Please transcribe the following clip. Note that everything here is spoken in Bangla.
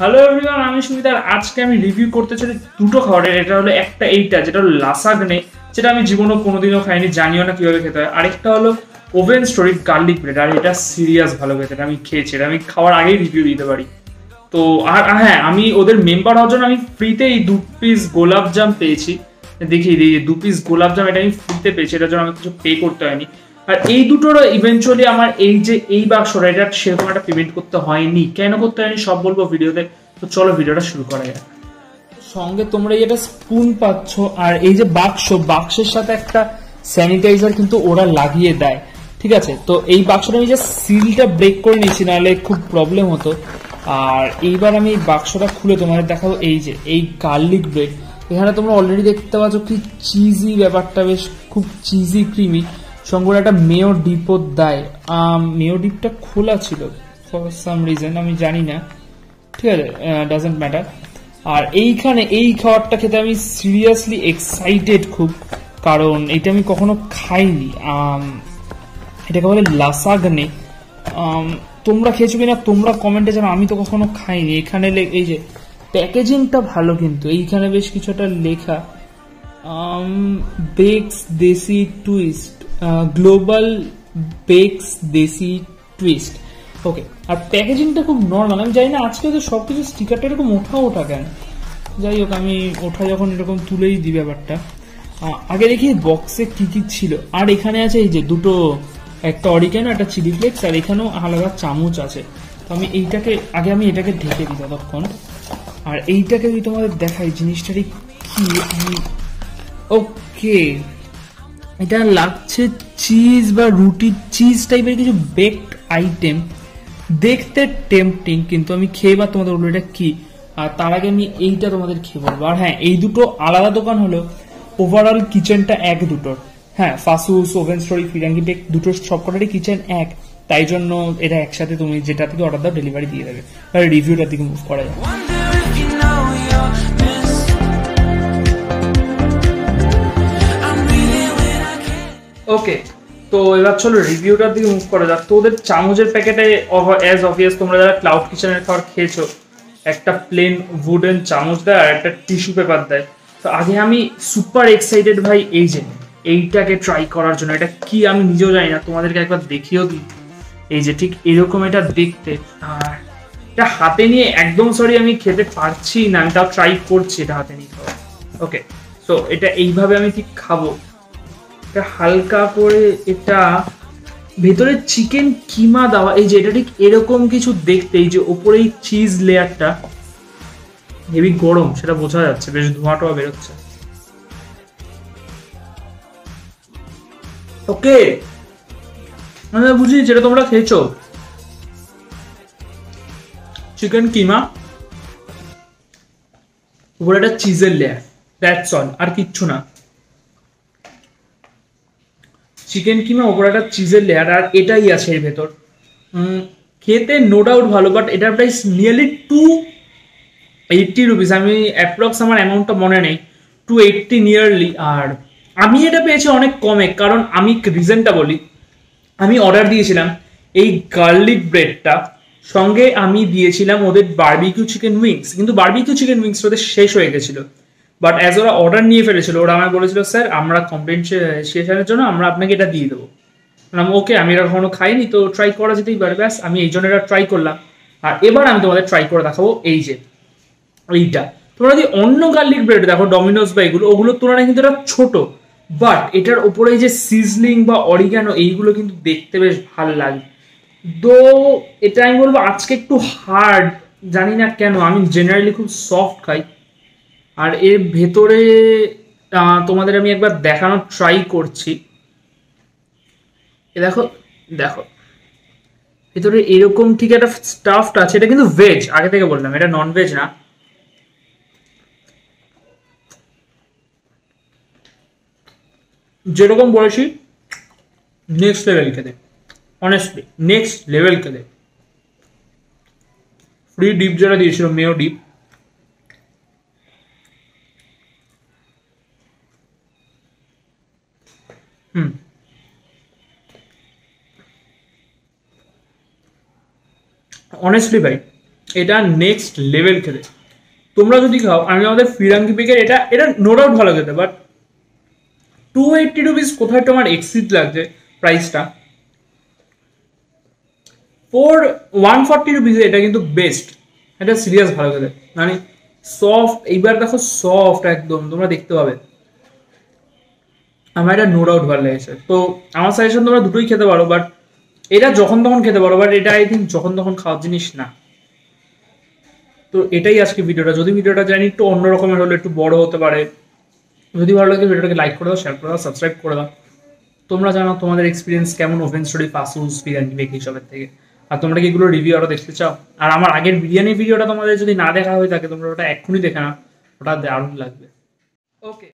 হ্যালো এভরিওয়ান আমি সুবিধার আজকে আমি রিভিউ করতে চাই দুটো খাবারের। এটা হলো একটা এইটা, যেটা হলো লাসাগনে, যেটা আমি জীবনে কোনোদিনও খাইনি, জানিও না কীভাবে খেতে হয়। আরেকটা হলো ওভেন স্টোরির গার্লিক ব্রেড আর এটা সিরিয়াস ভালো খেতে আমি খেয়েছি, এটা আমি খাওয়ার আগেই রিভিউ দিতে পারি। তো আর হ্যাঁ আমি ওদের মেম্বার হওয়ার জন্য আমি ফ্রিতে এই দু পিস গোলাপজাম পেয়েছি। দেখি, এই যে দু পিস গোলাপ জাম এটা আমি ফ্রিতে পেয়েছি, এটার জন্য আমি কিছু পে করতে হয়নি। আর এই দুটোরও ইভেনচুয়ালি আমার এই যে এই বাক্সটা এটা সেরকম একটা পেমেন্ট করতে হয়নি। কেন করতে হয়নি সব বলব ভিডিওতে। তো চলো ভিডিওটা শুরু করা যাক। সঙ্গে তোমরা যেটা স্পুন পাচ্ছ, আর এই যে বাক্স, বাক্সের সাথে একটা স্যানিটাইজার কিন্তু ওরা লাগিয়ে দেয়। ঠিক আছে? তো এই বাক্সটা আমি যে সিলটা ব্রেক করে নিয়েছি, নাহলে খুব প্রবলেম হতো। আর এইবার আমি বাক্সটা খুলে তোমাদের দেখাবো। এই যে, এই গার্লিক ব্রেড এখানে তোমরা অলরেডি দেখতে পাচ্ছ কি চিজি ব্যাপারটা, বেশ খুব চিজি ক্রিমি সঙ্গে ওরা একটা মেয়ো ডিপও দেয়। মেয়ো ডিপটা খোলা ছিল ফর সাম রিজন আমি জানি না। ঠিক আছে ডাজেন্ট ম্যাটার আর এইখানে, এই খাবারটা খেতে আমি সিরিয়াসলি এক্সাইটেড খুব, কারণ এটা আমি কখনো খাইনি। এটাকে বলে লাসাগনে। তোমরা খেয়েছো কিনা, তোমরা কমেন্টে জানো, আমি তো কখনো খাইনি। এখানে এই যে, প্যাকেজিংটা ভালো কিন্তু, এইখানে বেশ কিছুটা লেখা। Bakes desi twist global bakes desi twist okay আর প্যাকেজিংটা খুব নর্মাল আমি জানি না, আজকে তো সবকিছু স্টিকারটা এরকম ওঠা ওঠা কেন? যাই হোক, আমি ওঠা যখন এরকম তুলেই দিই ব্যাপারটা। আগে দেখি বক্সে কি কি ছিল। আর এখানে আছে এই যে দুটো, একটা অরিকেন একটা চিলি ফ্লেক্স আর এখানেও আলাদা চামচ আছে। তো আমি এইটাকে, আগে আমি এটাকে ঢেকে দিই ততক্ষণ। আর এইটাকে যদি তোমাদের দেখাই, জিনিসটারই কি আমি ওকে এটা লাগছে চিজ বা রুটি চিজ টাইপের কিছু বেকড আইটেম দেখতে টেম্পটিং কিন্তু আমি খেয়ে বা তোমাদের বলব এটা কি? আর তার আগে আমি এইটা তোমাদের খেয়ে বলব। আর হ্যাঁ এই দুটো আলাদা দোকান হলো ওভারঅল কিচেনটা এক দুটোর হ্যাঁ Faasos oven story Firangi bake দুটো সবকটারই কিচেন এক। তাই জন্য এটা একসাথে তুমি যেটা থেকে অর্ডার দাও ডেলিভারি দিয়ে দেবে। এবার রিভিউটার দিকে মুভ করা যায় ওকে তো এবার চলো রিভিউটার দিকে মুভ করা যাক। তো ওদের চামচের প্যাকেটে অ্যাজ অবভিয়াস তোমরা যারা ক্লাউড কিচেনের খাবার খেয়েছো, একটা প্লেন উডেন চামচ দেয় আর একটা টিস্যু পেপার দেয়। তো আগে আমি সুপার এক্সাইটেড ভাই এই যে, এইটাকে ট্রাই করার জন্য। এটা কি আমি নিজেও জানি না, তোমাদেরকে একবার দেখিয়েও দিই। এই যে ঠিক এরকম এটা দেখতে। আর এটা হাতে নিয়ে একদম সরি আমি খেতে পারছি না, আমি তাও ট্রাই করছি এটা হাতে নিয়ে। খাওয়া ওকে সো এটা এইভাবে আমি ঠিক খাব। এটা হালকা করে এটা ভেতরে চিকেন কিমা দেওয়া, এই যে এটা ঠিক এরকম কিছু দেখতে, এই যে ওপরে এই চিজ লেয়ারটা হেভি গরম, সেটা বোঝা যাচ্ছে, বেশ ধোঁয়া বেরোচ্ছে। ওকে মানে বুঝি যেটা তোমরা খেয়েছো? চিকেন কিমা? উপরে একটা চিজের লেয়ার দ্যাটস অল আর কিচ্ছু না। চিকেন কিমা ওপরে একটা চিজের লেয়ার আর এটাই আছে এর ভেতর। খেতে নো ডাউট ভালো বাট এটার price nearly two eighty rupees আমি অ্যাপ্রক্স আমার অ্যামাউন্টটা মনে নেই টু এইটটি নিয়ারলি আর আমি এটা পেয়েছি অনেক কমে, কারণ আমি রিজনটা বলি। আমি অর্ডার দিয়েছিলাম এই গার্লিক ব্রেডটা সঙ্গে আমি দিয়েছিলাম ওদের বার্বিকিউ চিকেন উইংস কিন্তু বারবিকিউ চিকেন উইংস ওদের শেষ হয়ে গেছিল। বাট অ্যাজ ওরা অর্ডার নিয়ে ফেলেছিল, ওরা আমায় বলেছিল, স্যার, আমরা কম্পেনসেশনের জন্য আমরা আপনাকে এটা দিয়ে দেবো। বললাম ওকে আমি এটা কখনো খাইনি, তো ট্রাই করা যেতেই পারে, ব্যাস, আমি এই জন্য এটা ট্রাই করলাম। আর এবার আমি তোমাদের ট্রাই করে দেখাবো এই যে, এইটা। তোমরা যদি অন্য গার্লিক ব্রেড দেখো ডমিনোস বা এগুলো ওগুলোর তুলনায় কিন্তু এটা ছোট। বাট এটার এই যে সিজলিং বা অরিগানো এইগুলো কিন্তু দেখতে বেশ ভালো লাগে। দো এটা আমি বলব, আজকে একটু হার্ড জানি না কেন, আমি জেনারেলি খুব সফট খাই। আর এর ভেতরে তোমাদের আমি একবার দেখানোর ট্রাই করছি। এ দেখো দেখো। ভেতরে এরকম ঠিক একটা স্টাফট আছে, এটা কিন্তু ভেজ আগে থেকে বললাম, এটা নন ভেজ না। যেরকম বলেছি নেক্সট লেভেল খেতে। অনেস্টলি নেক্সট লেভেল খেতে। ফ্রি ডিপ যেটা দিয়েছিল মেয়ো ডিপ অনেস্টলি ভাই, এটা নেক্সট লেভেল খেতে। তোমরা যদি খাও, আমি আমাদের ফিরাঙ্গি পেকের এটা এটা নো ডাউট ভালো খেতে বাট টু এইটটি রুপিস কোথায় তোমার এক্সিট লাগছে প্রাইসটা ফোর ওয়ান ফর্টি রুপিস এটা কিন্তু বেস্ট এটা সিরিয়াস ভালো খেতে। মানে সফট এইবার দেখো সফট একদম, তোমরা দেখতে পাবে। আমার এটা নো ডাউট ভালো লেগেছে। তো, আমার সাজেশন তোমরা দুটোই খেতে পারো বাট এটা যখন তখন খেতে পারো বাট এটা আই থিঙ্ক যখন তখন খাওয়ার জিনিস না। তো এটাই আজকে ভিডিওটা। যদি ভিডিওটা জানি একটু অন্য রকমের হলে, একটু বড় হতে পারে। যদি ভালো লাগে ভিডিওটাকে লাইক করে দাও শেয়ার করে দাও সাবস্ক্রাইব করে দাও। তোমরা জানো তোমাদের এক্সপিরিয়েন্স কেমন oven story Faasos biryani bake এইসবের থেকে। আর তোমরা কি এগুলো রিভিউ আরও দেখতে চাও? আর আমার আগের বিরিয়ানি ভিডিওটা তোমাদের যদি না দেখা হয়ে থাকে, তোমরা ওটা এক্ষুনি দেখে না ওটা দারুণ লাগবে। ওকে